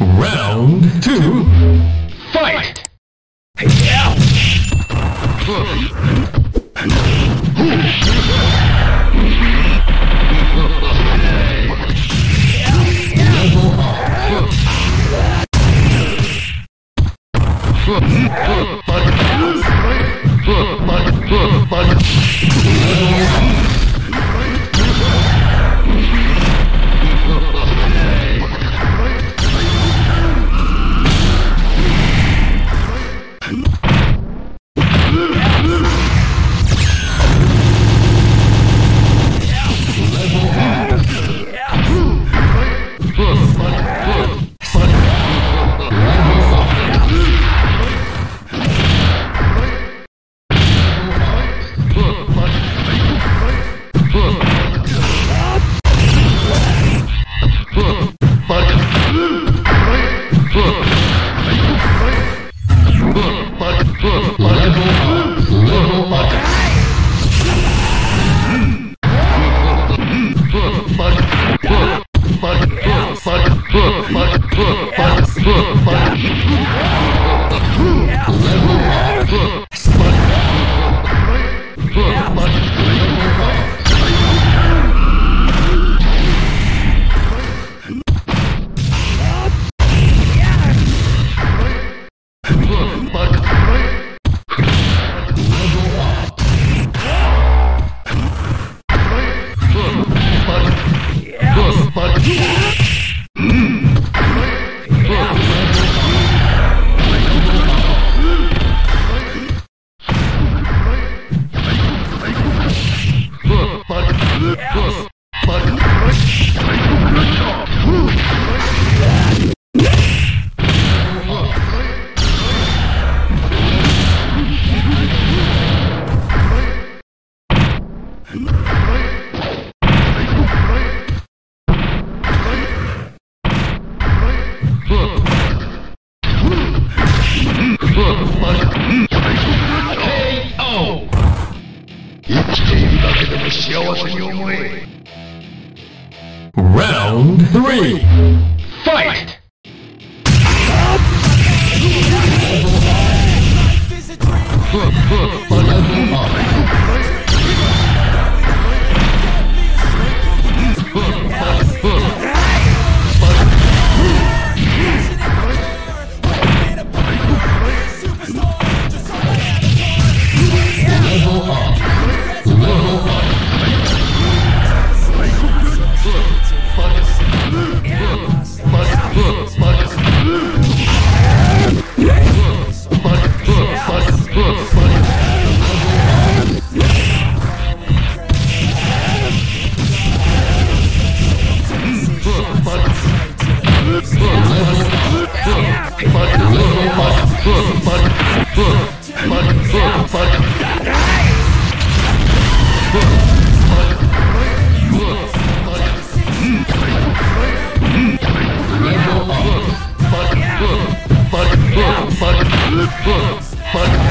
Round two. Fight! KO! 生きているだけでも幸せに思え Round three. Fight! Huh.